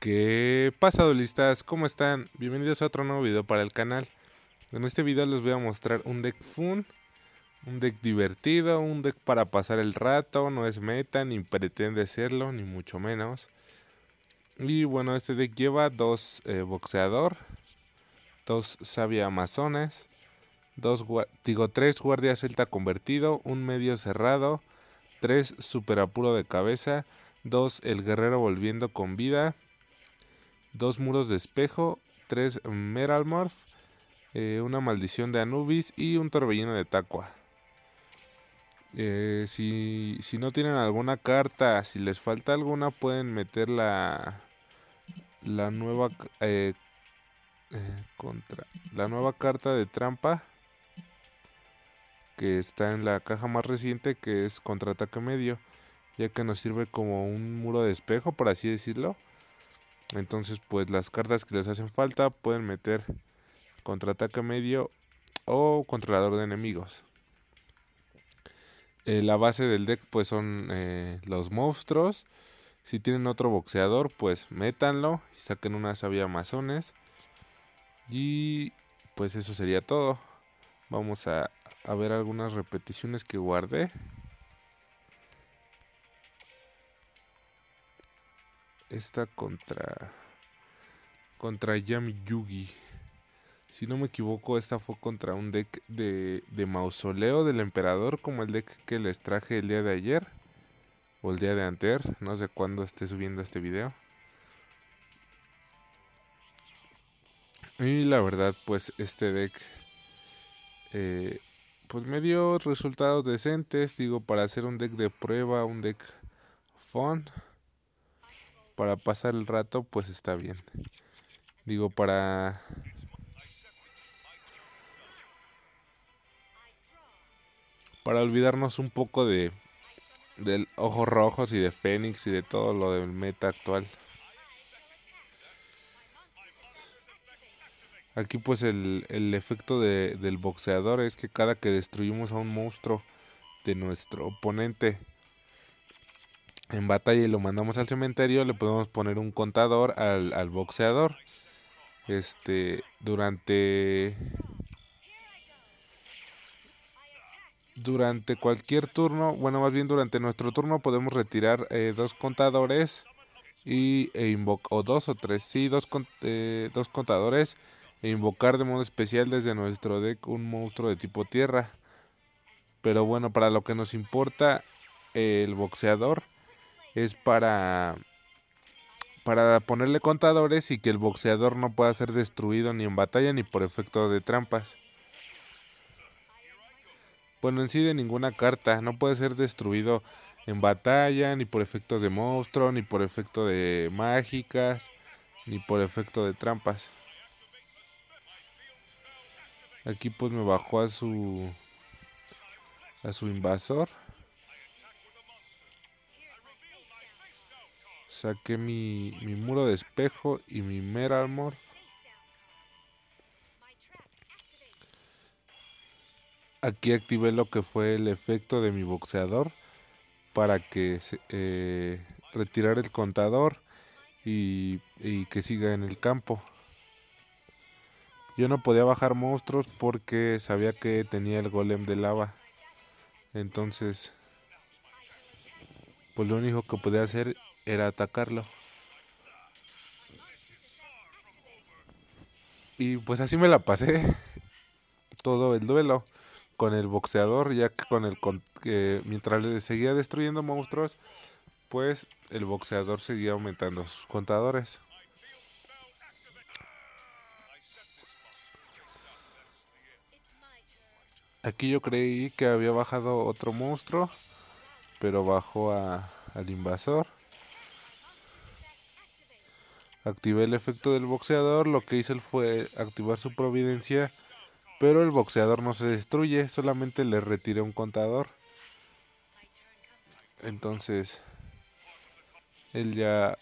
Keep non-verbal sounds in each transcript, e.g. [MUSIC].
¿Qué pasa, duelistas? ¿Cómo están? Bienvenidos a otro nuevo video para el canal. En este video les voy a mostrar un deck fun, un deck divertido, un deck para pasar el rato, no es meta, ni pretende serlo, ni mucho menos. Y bueno, este deck lleva dos eh, boxeador, dos sabia amazones, dos, digo, tres celta convertido, un medio cerrado, tres super apuro de cabeza, dos el guerrero volviendo con vida, dos muros de espejo, tres Meralmorph, eh, una maldición de Anubis y un torbellino de Taqua. Eh, si, si, no tienen alguna carta, si les falta alguna, pueden meter la, la nueva eh, contra la nueva carta de trampa que está en la caja más reciente que es contraataque medio ya que nos sirve como un muro de espejo por así decirlo entonces, pues las cartas que les hacen falta pueden meter contraataque medio o controlador de enemigos. Eh, la base del deck pues son eh, los monstruos. Si tienen otro boxeador, pues métanlo y saquen una sabia amazones. Y pues eso sería todo. Vamos a, a ver algunas repeticiones que guardé. Esta contra contra Yami Yugi. Si no me equivoco, esta fue contra un deck de, de mausoleo del emperador, como el deck que les traje el día de ayer. O el día de anter, no sé cuándo esté subiendo este video. Y la verdad, pues este deck eh, pues me dio resultados decentes. Digo, para hacer un deck de prueba, un deck fun para pasar el rato, pues está bien. Digo, para... Para olvidarnos un poco de... Del ojos rojos y de Fénix y de todo lo del meta actual. Aquí pues el, el efecto de, del boxeador es que cada que destruimos a un monstruo de nuestro oponente en batalla y lo mandamos al cementerio, le podemos poner un contador al, al boxeador. Este, durante durante cualquier turno, bueno, más bien durante nuestro turno podemos retirar eh, dos contadores y e o dos o tres, sí, dos, eh, dos contadores e invocar de modo especial desde nuestro deck un monstruo de tipo tierra. Pero bueno, para lo que nos importa el boxeador es para para ponerle contadores y que el boxeador no pueda ser destruido ni en batalla ni por efecto de trampas. Bueno, en sí de ninguna carta, no puede ser destruido en batalla, ni por efectos de monstruo, ni por efecto de mágicas, ni por efecto de trampas. Aquí pues me bajó a su a su invasor. Saqué mi, mi muro de espejo y mi Meralmorph. Aquí activé lo que fue el efecto de mi boxeador para que eh, retirar el contador y, y que siga en el campo. Yo no podía bajar monstruos porque sabía que tenía el golem de lava. Entonces, pues lo único que podía hacer era atacarlo. Y pues así me la pasé [LAUGHS] todo el duelo con el boxeador, ya que con el que mientras le seguía destruyendo monstruos, pues el boxeador seguía aumentando sus contadores. Aquí yo creí que había bajado otro monstruo, pero bajó al invasor. Activé el efecto del boxeador, lo que hice fue activar su providencia, pero el boxeador no se destruye, solamente le retiré un contador. Entonces, él ya,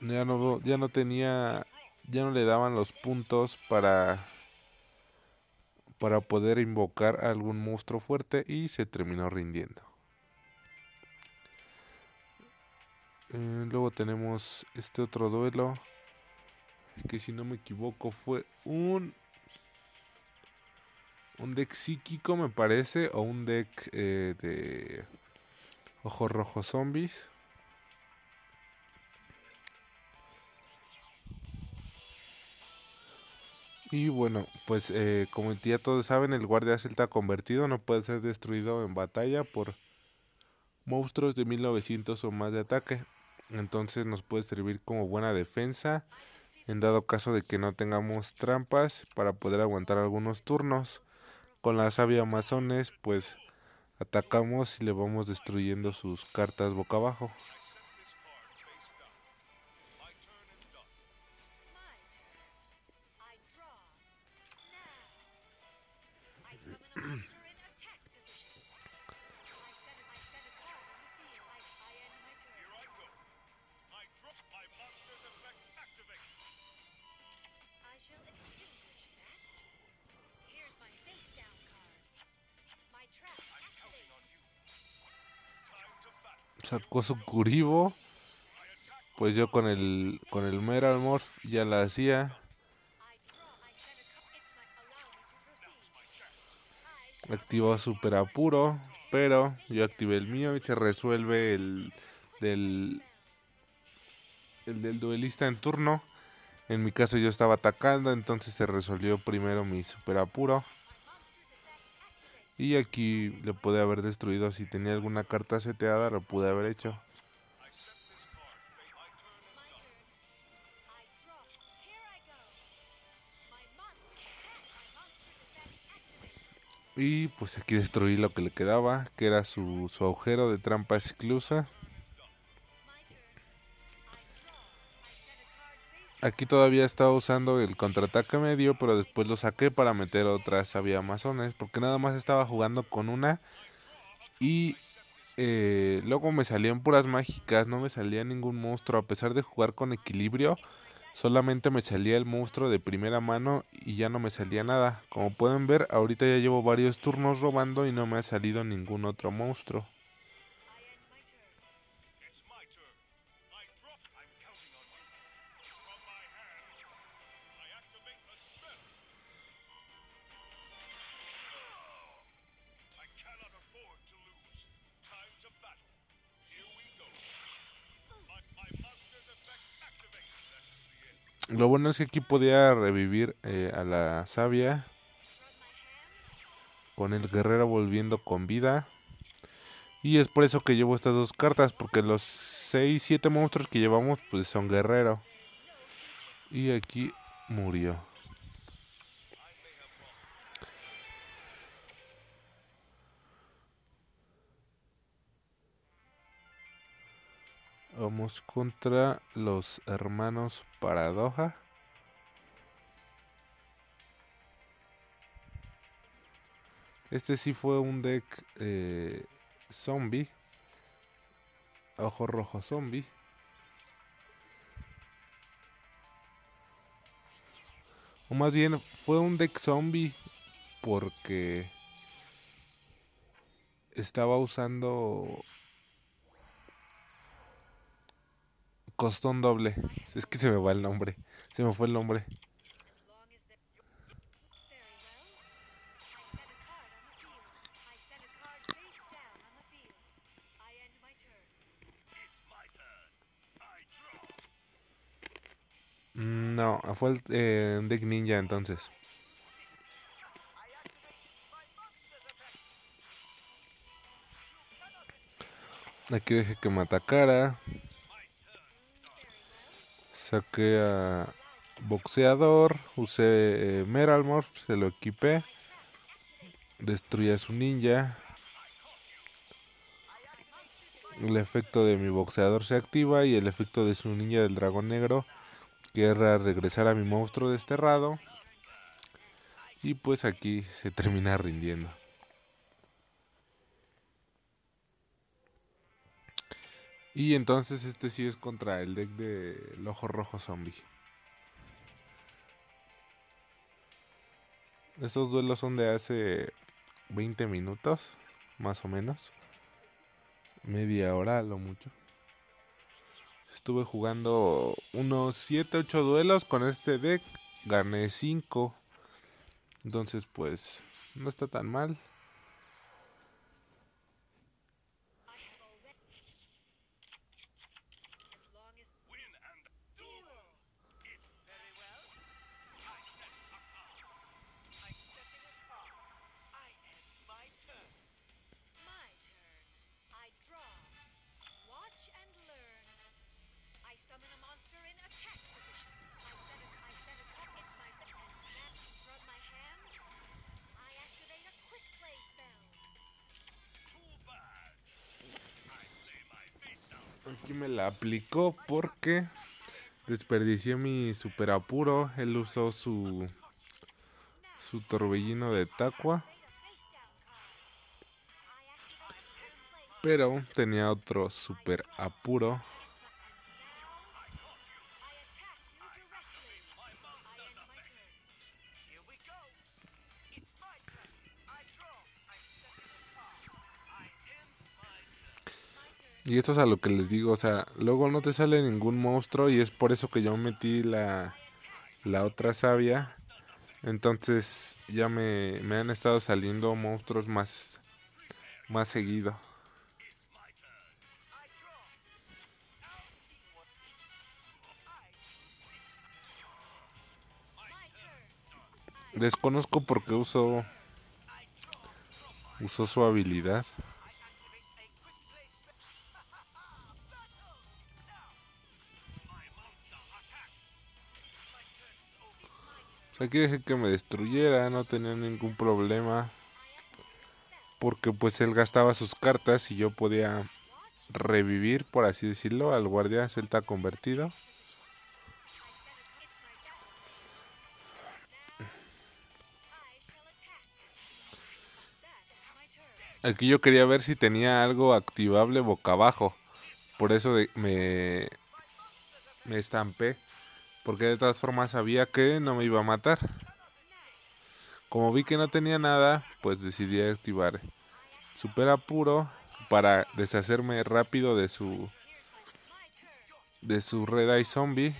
ya, no, ya no tenía, ya no le daban los puntos para, para poder invocar a algún monstruo fuerte y se terminó rindiendo. Eh, luego tenemos este otro duelo. Que si no me equivoco fue un... Un deck psíquico me parece. O un deck eh, de... Ojos rojos zombies. Y bueno, pues eh, como ya todos saben, el guardia celta convertido no puede ser destruido en batalla por monstruos de 1900 o más de ataque. Entonces nos puede servir como buena defensa en dado caso de que no tengamos trampas para poder aguantar algunos turnos. Con la sabia amazones pues atacamos y le vamos destruyendo sus cartas boca abajo. Sacó su curibo. Pues yo con el con el Meralmorph ya la hacía. Activó super apuro, pero yo activé el mío y se resuelve el del el del duelista en turno. En mi caso yo estaba atacando, entonces se resolvió primero mi super apuro. Y aquí le pude haber destruido si tenía alguna carta seteada, lo pude haber hecho. Y pues aquí destruí lo que le quedaba, que era su, su agujero de trampa exclusa. Aquí todavía estaba usando el contraataque medio, pero después lo saqué para meter otras sabia amazones, porque nada más estaba jugando con una. Y eh, luego me salían puras mágicas, no me salía ningún monstruo, a pesar de jugar con equilibrio. Solamente me salía el monstruo de primera mano y ya no me salía nada. Como pueden ver, ahorita ya llevo varios turnos robando y no me ha salido ningún otro monstruo. Lo bueno es que aquí podía revivir eh, a la sabia. Con el guerrero volviendo con vida. Y es por eso que llevo estas dos cartas. Porque los 6, 7 monstruos que llevamos pues son guerrero. Y aquí murió. Vamos contra los hermanos Paradoja. Este sí fue un deck eh, zombie. Ojo rojo zombie. O más bien fue un deck zombie porque estaba usando Costón doble. Es que se me va el nombre. Se me fue el nombre. Mm, no, fue el eh, deck ninja entonces. Aquí dejé que me atacara. Saqué a boxeador, usé eh, Meralmorph, se lo equipé. Destruí a su ninja. El efecto de mi boxeador se activa y el efecto de su ninja del dragón negro que era regresar a mi monstruo desterrado. Y pues aquí se [LAUGHS] termina rindiendo. Y entonces este sí es contra el deck de ojo rojo zombie. Estos duelos son de hace 20 minutos, más o menos. Media hora, lo mucho. Estuve jugando unos 7, 8 duelos con este deck. Gané 5. Entonces pues no está tan mal. Aquí me la aplicó porque desperdicié mi super apuro. Él usó su su torbellino de taqua. Pero tenía otro super apuro. Y esto es a lo que les digo, o sea, luego no te sale ningún monstruo y es por eso que yo metí la, la otra savia. Entonces ya me, me han estado saliendo monstruos más, más seguido. Desconozco porque uso usó su habilidad. Aquí dejé que me destruyera, no tenía ningún problema. Porque pues él gastaba sus cartas y yo podía revivir, por así decirlo, al guardia celta convertido. Aquí yo quería ver si tenía algo activable boca abajo. Por eso me, me estampé. Porque de todas formas sabía que no me iba a matar. Como vi que no tenía nada, pues decidí activar Super Apuro para deshacerme rápido de su de su Red Eye Zombie.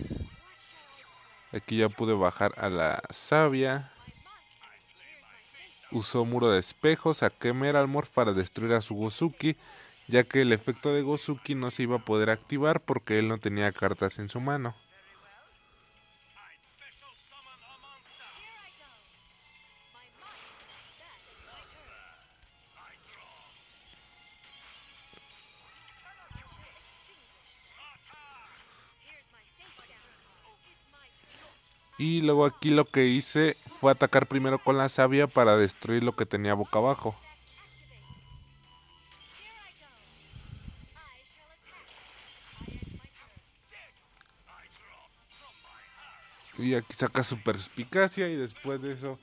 Aquí ya pude bajar a la Sabia. Usó muro de espejos, saqué Meralmor para destruir a su Gozuki, ya que el efecto de Gozuki no se iba a poder activar porque él no tenía cartas en su mano. Y luego aquí lo que hice fue atacar primero con la savia para destruir lo que tenía boca abajo. Y aquí saca su perspicacia y después de eso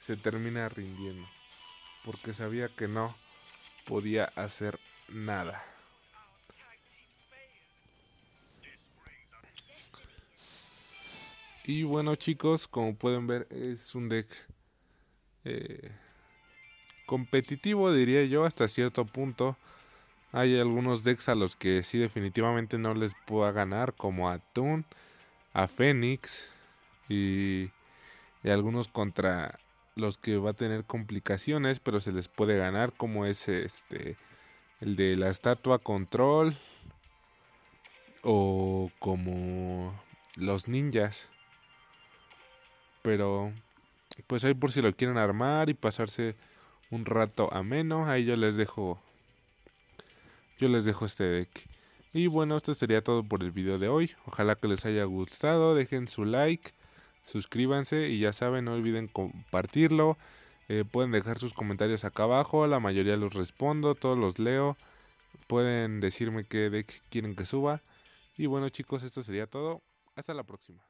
se termina rindiendo. Porque sabía que no podía hacer nada. Y bueno chicos, como pueden ver es un deck eh, competitivo diría yo hasta cierto punto. Hay algunos decks a los que sí definitivamente no les puedo ganar como a Toon, a Phoenix y, y algunos contra los que va a tener complicaciones pero se les puede ganar como es este el de la estatua control o como los ninjas pero pues ahí por si lo quieren armar y pasarse un rato ameno, ahí yo les dejo yo les dejo este deck. Y bueno, esto sería todo por el video de hoy. Ojalá que les haya gustado, dejen su like, suscríbanse y ya saben, no olviden compartirlo. Eh, pueden dejar sus comentarios acá abajo, la mayoría los respondo, todos los leo. Pueden decirme qué deck quieren que suba. Y bueno chicos, esto sería todo. Hasta la próxima.